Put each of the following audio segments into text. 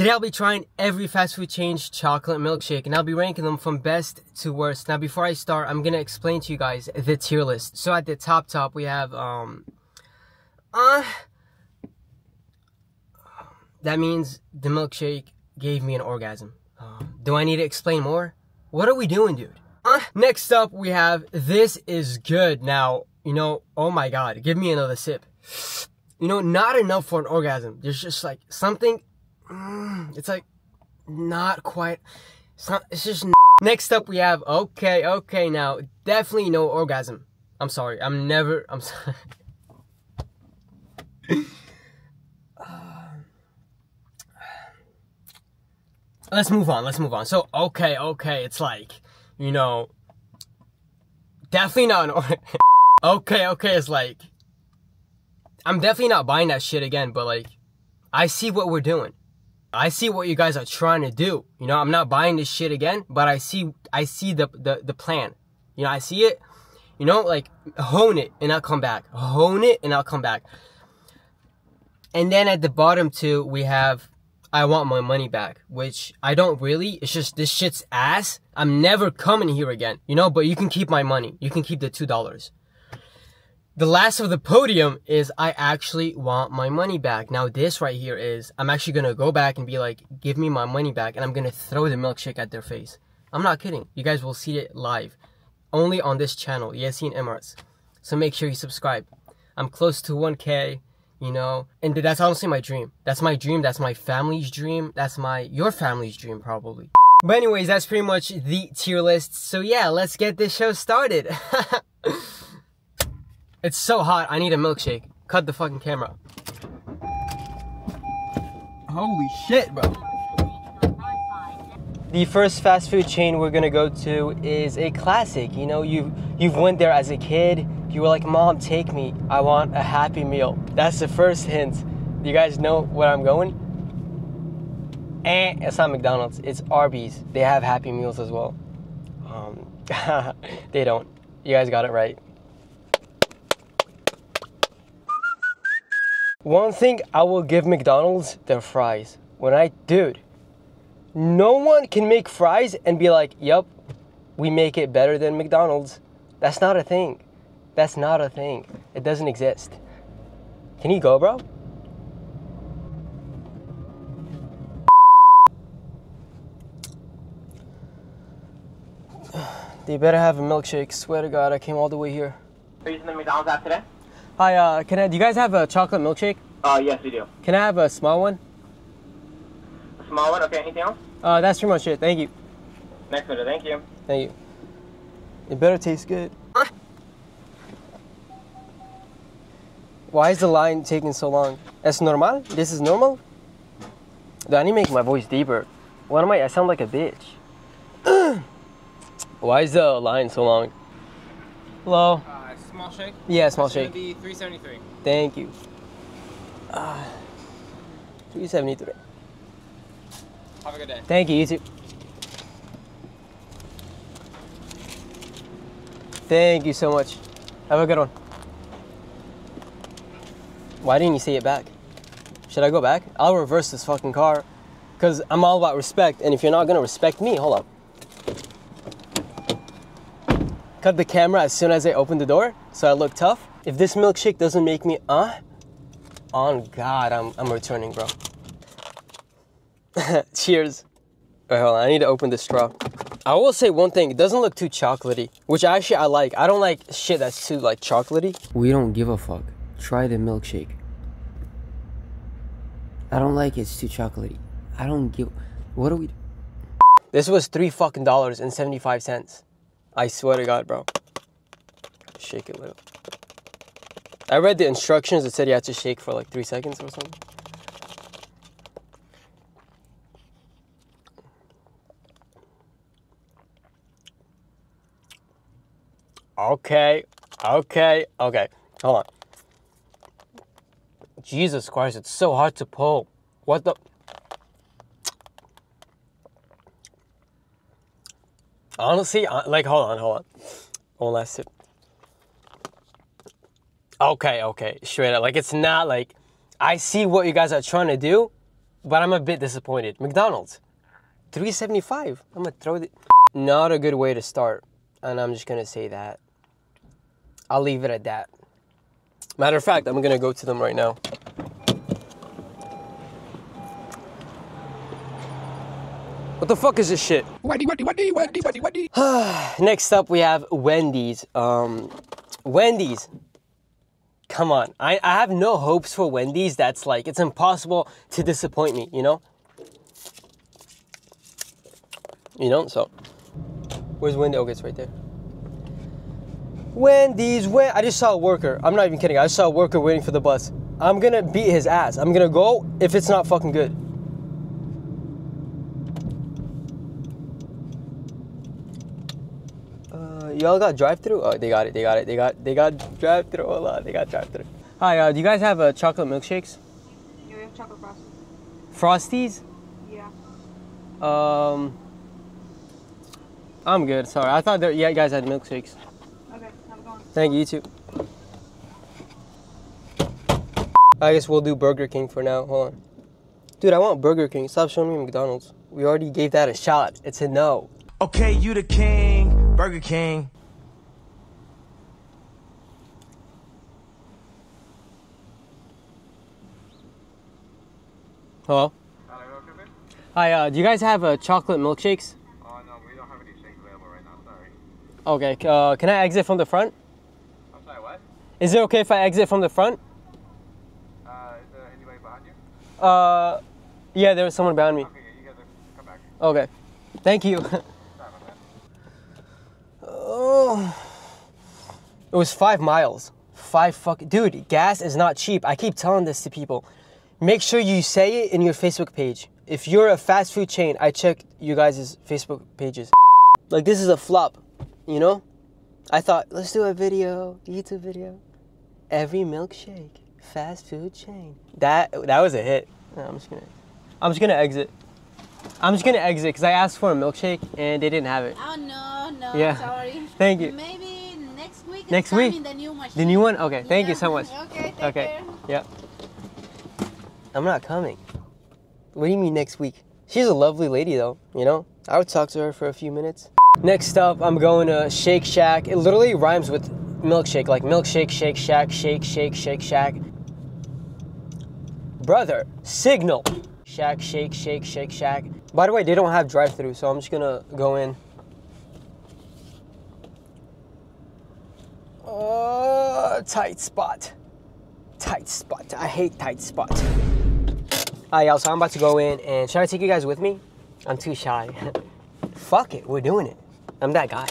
Today I'll be trying every fast food change chocolate milkshake and I'll be ranking them from best to worst. Now before I start, I'm gonna explain to you guys the tier list. So at the top top we have um uh that means the milkshake gave me an orgasm. Uh, do I need to explain more? What are we doing, dude? Uh, next up we have this is good. Now, you know, oh my god, give me another sip. You know, not enough for an orgasm. There's just like something mm, it's like not quite. It's not. It's just. Next up, we have okay, okay. Now, definitely no orgasm. I'm sorry. I'm never. I'm sorry. let's move on. Let's move on. So, okay, okay. It's like, you know, definitely not an. orgasm. okay, okay. It's like, I'm definitely not buying that shit again. But like, I see what we're doing. I see what you guys are trying to do. You know, I'm not buying this shit again, but I see I see the the, the plan. You know, I see it. You know, like hone it and I'll come back. Hone it and I'll come back. And then at the bottom too, we have I want my money back, which I don't really. It's just this shit's ass. I'm never coming here again. You know, but you can keep my money. You can keep the two dollars. The last of the podium is I actually want my money back. Now this right here is I'm actually gonna go back and be like, give me my money back, and I'm gonna throw the milkshake at their face. I'm not kidding. You guys will see it live, only on this channel, Yassine Imras. So make sure you subscribe. I'm close to 1K, you know, and that's honestly my dream. That's my dream. That's my family's dream. That's my your family's dream probably. But anyways, that's pretty much the tier list. So yeah, let's get this show started. It's so hot, I need a milkshake. Cut the fucking camera. Holy shit, bro. The first fast food chain we're gonna go to is a classic. You know, you you've went there as a kid. You were like, "Mom, take me. I want a Happy Meal." That's the first hint. You guys know where I'm going? And it's not McDonald's. It's Arby's. They have Happy Meals as well. Um, they don't. You guys got it right. One thing I will give McDonald's, their fries. When I, dude, no one can make fries and be like, yep, we make it better than McDonald's. That's not a thing. That's not a thing. It doesn't exist. Can you go, bro? They better have a milkshake. Swear to God, I came all the way here. Are you using the McDonald's app today? Hi, uh, can I, do you guys have a chocolate milkshake? Uh, yes, we do. Can I have a small one? A small one? Okay, anything else? Uh, that's pretty much it. Thank you. Next order, thank you. Thank you. It better taste good. Why is the line taking so long? Es normal? This is normal? Do I need to make my voice deeper? What am I? I sound like a bitch. Why is the line so long? Hello? Small shake? Yeah, small It's gonna shake. be 373. Thank you. Uh, 373. Have a good day. Thank you, you too. Thank you so much. Have a good one. Why didn't you say it back? Should I go back? I'll reverse this fucking car. Because I'm all about respect, and if you're not gonna respect me, hold on. Cut the camera as soon as I open the door, so I look tough. If this milkshake doesn't make me, uh, on God, I'm, I'm returning, bro. Cheers. Wait, hold on. I need to open this straw. I will say one thing. It doesn't look too chocolatey, which actually I like. I don't like shit that's too like chocolatey. We don't give a fuck. Try the milkshake. I don't like it. It's too chocolatey. I don't give. What are we? This was three fucking dollars and seventy five cents. I swear to God, bro. Shake it little. I read the instructions. It said you had to shake for like three seconds or something. Okay, okay, okay. Hold on. Jesus Christ, it's so hard to pull. What the? Honestly, like, hold on, hold on. One last sip. Okay, okay, straight up. Like, it's not like I see what you guys are trying to do, but I'm a bit disappointed. McDonald's, 375. I'm gonna throw the. Not a good way to start, and I'm just gonna say that. I'll leave it at that. Matter of fact, I'm gonna go to them right now. What the fuck is this shit? Wendy, Wendy, Wendy, Wendy, Wendy, Wendy. Next up, we have Wendy's. Um, Wendy's. Come on, I, I have no hopes for Wendy's. That's like it's impossible to disappoint me. You know. You know. So, where's Wendy? Okay, it's right there. Wendy's. When I just saw a worker. I'm not even kidding. I just saw a worker waiting for the bus. I'm gonna beat his ass. I'm gonna go if it's not fucking good. Uh, y'all got drive through? Oh, they got it. They got it. They got they got drive through. Hold on, they got drive through. Hi, uh, do you guys have uh, chocolate milkshakes? Yeah, we have chocolate frosting. Frosties? Yeah. Um, I'm good. Sorry, I thought that yeah, you guys had milkshakes. Okay, have a good one. Thank you you too. I guess we'll do Burger King for now. Hold on, dude. I want Burger King. Stop showing me McDonald's. We already gave that a shot. It's a no. Okay, you the king, Burger King. Hello. Hi. Uh, do you guys have uh, chocolate milkshakes? Oh no, we don't have any shakes available right now. Sorry. Okay. Uh, can I exit from the front? I'm sorry. What? Is it okay if I exit from the front? Uh, is there anybody behind you? Uh, yeah, there was someone behind me. Okay, yeah, you guys come back. Okay. Thank you. Sorry about that. oh. It was five miles. Five fuck. Dude, gas is not cheap. I keep telling this to people. Make sure you say it in your Facebook page. If you're a fast food chain, I checked you guys' Facebook pages. Like, this is a flop, you know? I thought, let's do a video, YouTube video. Every milkshake, fast food chain. That that was a hit. I'm just gonna, I'm just gonna exit. I'm just gonna exit because I asked for a milkshake and they didn't have it. Oh no, no, Yeah. sorry. Thank you. Maybe next week. Next week? The new machine. The new one? Okay, thank you so much. Okay, Okay. care. Yep. I'm not coming. What do you mean next week? She's a lovely lady though, you know? I would talk to her for a few minutes. Next up, I'm going to Shake Shack. It literally rhymes with milkshake, like milkshake, shake shack, shake, shake, shake shack. Brother, signal. Shack, shake, shake, shake shack. By the way, they don't have drive through, so I'm just gonna go in. Oh, tight spot tight spot. I hate tight spots. Alright, y'all, so I'm about to go in, and should I take you guys with me? I'm too shy. Fuck it, we're doing it. I'm that guy.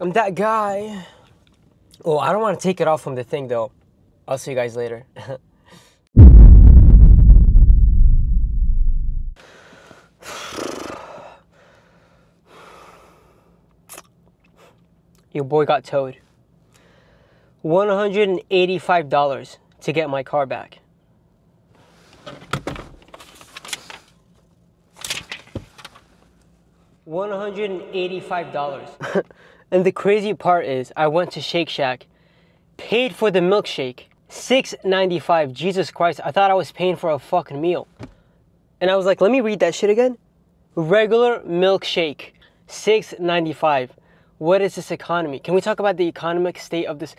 I'm that guy. Oh, I don't want to take it off from the thing, though. I'll see you guys later. Your boy got towed. $185 to get my car back. $185. and the crazy part is I went to Shake Shack, paid for the milkshake, $6.95. Jesus Christ, I thought I was paying for a fucking meal. And I was like, let me read that shit again. Regular milkshake, $6.95. What is this economy? Can we talk about the economic state of this?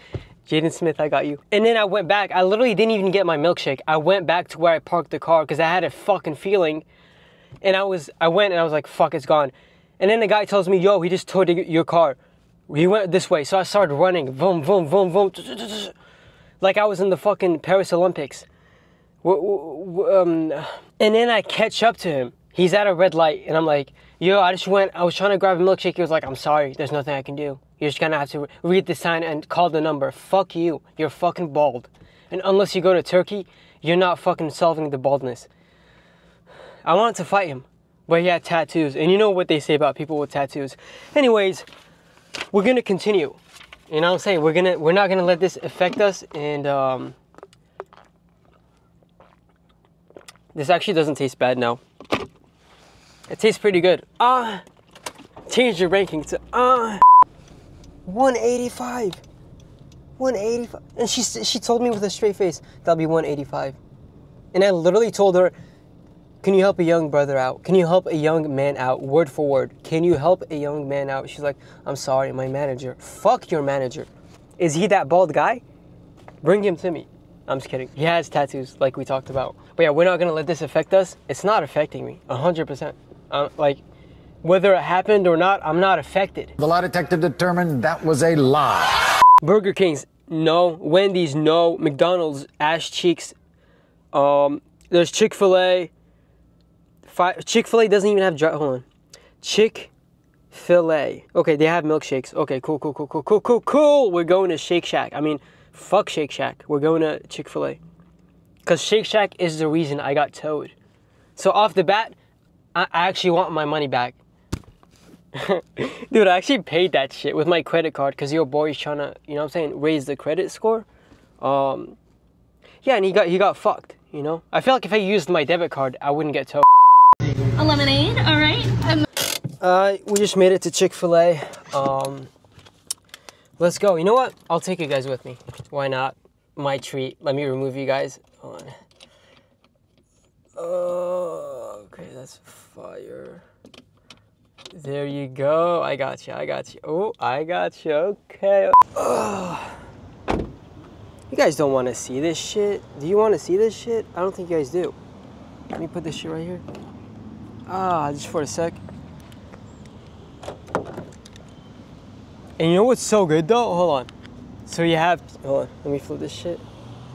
Jaden Smith, I got you. And then I went back. I literally didn't even get my milkshake. I went back to where I parked the car because I had a fucking feeling. And I was, I went and I was like, fuck, it's gone. And then the guy tells me, yo, he just towed your car. He went this way. So I started running. Boom, boom, boom, boom. Like I was in the fucking Paris Olympics. Um, and then I catch up to him. He's at a red light, and I'm like, yo, I just went, I was trying to grab a milkshake. He was like, I'm sorry, there's nothing I can do. You're just gonna have to read the sign and call the number. Fuck you, you're fucking bald. And unless you go to Turkey, you're not fucking solving the baldness. I wanted to fight him, but he had tattoos. And you know what they say about people with tattoos. Anyways, we're gonna continue. You know what I'm saying? We're gonna, we're not gonna let this affect us, and um, this actually doesn't taste bad now. It tastes pretty good. Ah, change your ranking to ah. 185. 185. And she she told me with a straight face that'll be 185. And I literally told her, Can you help a young brother out? Can you help a young man out? Word for word. Can you help a young man out? She's like, I'm sorry, my manager. Fuck your manager. Is he that bald guy? Bring him to me. I'm just kidding. He has tattoos, like we talked about. But yeah, we're not gonna let this affect us. It's not affecting me, 100%. Um, like, whether it happened or not, I'm not affected. The lie detector determined that was a lie. Burger King's, no. Wendy's, no. McDonald's, ass cheeks. Um, there's Chick Fil A. Chick Fil A doesn't even have dry. Hold on. Chick Fil A. Okay, they have milkshakes. Okay, cool, cool, cool, cool, cool, cool, cool. We're going to Shake Shack. I mean, fuck Shake Shack. We're going to Chick Fil A. Cause Shake Shack is the reason I got towed. So off the bat, I, actually want my money back. Dude, I actually paid that shit with my credit card because your boy's trying to, you know what I'm saying, raise the credit score. Um, yeah, and he got he got fucked, you know? I feel like if I used my debit card, I wouldn't get towed. A lemonade, all right? Um, Uh, we just made it to Chick-fil-A. Um, let's go. You know what? I'll take you guys with me. Why not? My treat. Let me remove you guys. Hold on. Oh, okay, that's fire. There you go. I got you. I got you. Oh, I got you. Okay. Ugh. You guys don't want to see this shit. Do you want to see this shit? I don't think you guys do. Let me put this shit right here. Ah, just for a sec. And you know what's so good though? Hold on. So you have, hold on, let me flip this shit.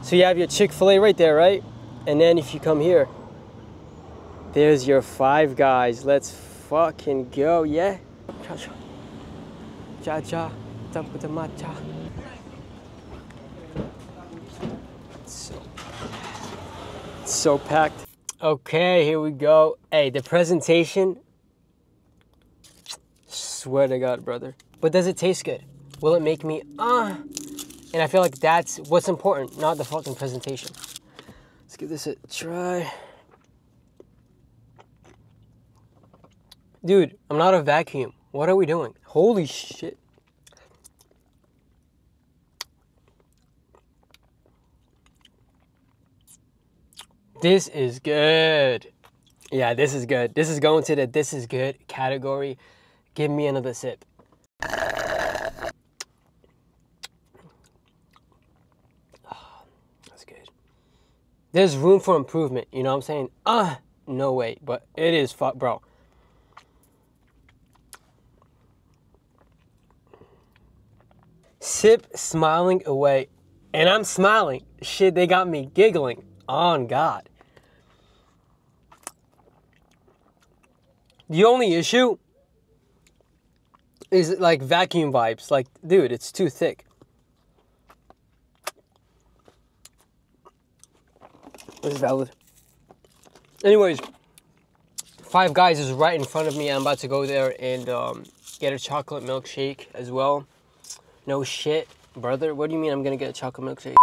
So you have your Chick fil A right there, right? And then if you come here, there's your five guys. Let's fucking go, yeah? Cha cha. Cha cha. Matcha. So, so packed. Okay, here we go. Hey, the presentation. Swear to God, brother. But does it taste good? Will it make me ah? And I feel like that's what's important, not the fucking presentation. Let's give this a try. Dude, I'm not a vacuum. What are we doing? Holy shit. This is good. Yeah, this is good. This is going to the this is good category. Give me another sip. Ah, That's good. There's room for improvement, you know what I'm saying? Ah, no way, but it is fuck, bro. Sip smiling away, and I'm smiling. Shit, they got me giggling. On God. The only issue is like vacuum vibes. Like, dude, it's too thick. Is valid. Anyways, Five Guys is right in front of me. I'm about to go there and um, get a chocolate milkshake as well. No shit, brother. What do you mean I'm gonna get a chocolate milkshake?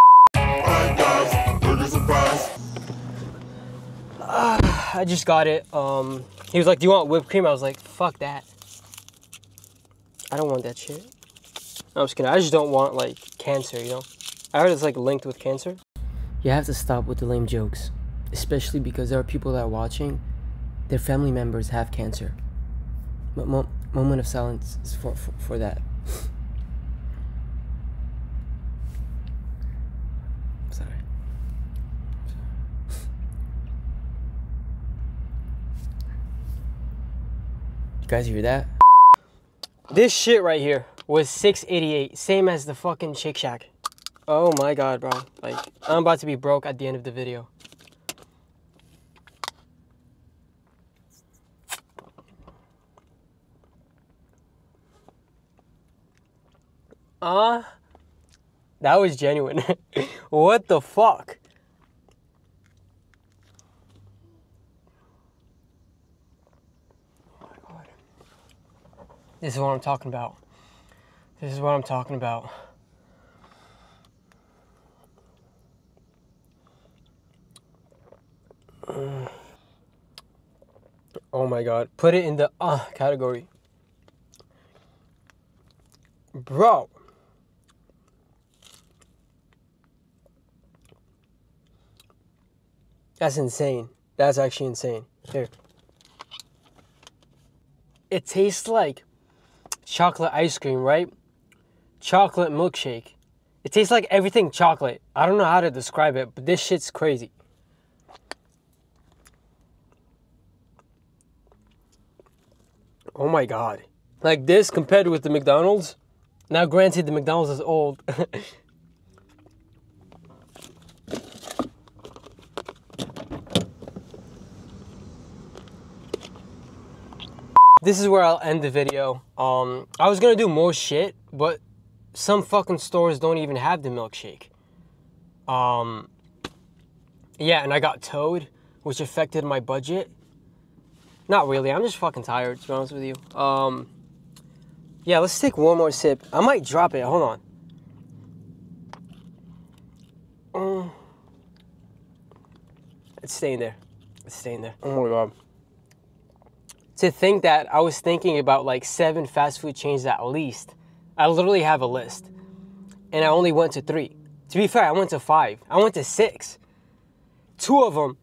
Ah, I just got it. Um, he was like, "Do you want whipped cream?" I was like, "Fuck that. I don't want that shit." No, I'm just kidding. I just don't want like cancer. You know, I heard it's like linked with cancer. You have to stop with the lame jokes, especially because there are people that are watching. Their family members have cancer. Mo- mo- moment of silence for, for, for that. Sorry. You guys hear that? This shit right here was 688, same as the fucking Shake Shack. Oh my god, bro. Like, I'm about to be broke at the end of the video. Uh, that was genuine. what the fuck? Oh my god. This is what I'm talking about. This is what I'm talking about. Mm. Oh my god. Put it in the uh category. Bro. That's insane. That's actually insane. Here. It tastes like chocolate ice cream, right? Chocolate milkshake. It tastes like everything chocolate. I don't know how to describe it, but this shit's crazy. Oh my god. Like this compared with the McDonald's. Now granted the McDonald's is old. this is where I'll end the video. Um, I was gonna do more shit, but some fucking stores don't even have the milkshake. Um, yeah, and I got towed, which affected my budget. Not really. I'm just fucking tired, to be honest with you. Um, yeah, let's take one more sip. I might drop it. Hold on. Mm. It's staying there. It's staying there. Oh my god. To think that I was thinking about like seven fast food chains at least. I literally have a list. And I only went to three. To be fair, I went to five. I went to six. Two of them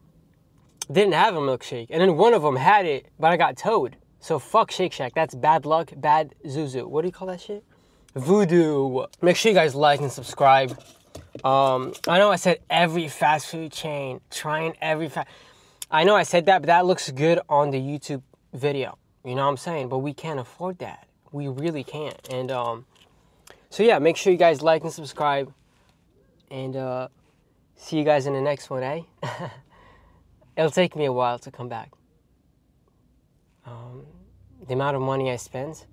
didn't have a milkshake. And then one of them had it, but I got towed. So fuck Shake Shack. That's bad luck, bad Zuzu. What do you call that shit? Voodoo. Make sure you guys like and subscribe. Um, I know I said every fast food chain, trying every fast. I know I said that, but that looks good on the YouTube video. You know what I'm saying? But we can't afford that. We really can't. And um, so yeah, make sure you guys like and subscribe. And uh, see you guys in the next one, eh? It'll take me a while to come back. Um, the amount of money I spend.